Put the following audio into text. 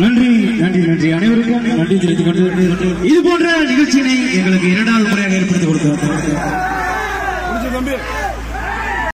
நன்றி நன்றி நன்றி. அனைவருக்கும் நன்றி தெரிவித்துக் கொண்டு இது போன்ற நிகழ்ச்சியினை எங்களுக்கு இரண்டாவது முறையாக ஏற்படுத்தி கொடுத்தார்